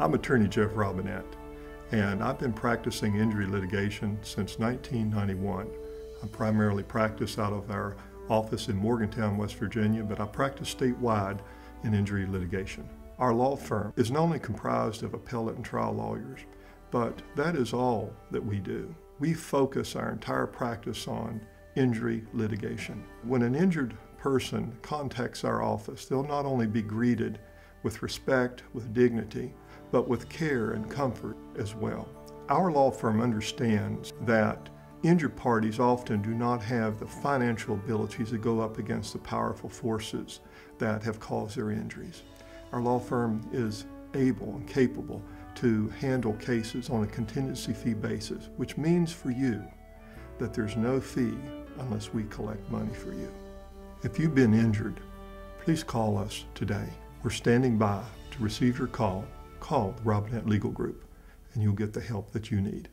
I'm attorney Jeff Robinette, and I've been practicing injury litigation since 1991. I primarily practice out of our office in Morgantown, West Virginia, but I practice statewide in injury litigation. Our law firm is not only comprised of appellate and trial lawyers, but that is all that we do. We focus our entire practice on injury litigation. When an injured person contacts our office, they'll not only be greeted with respect, with dignity, but with care and comfort as well. Our law firm understands that injured parties often do not have the financial abilities to go up against the powerful forces that have caused their injuries. Our law firm is able and capable to handle cases on a contingency fee basis, which means for you that there's no fee unless we collect money for you. If you've been injured, please call us today. We're standing by to receive your call. Call the Robinette Legal Group and you'll get the help that you need.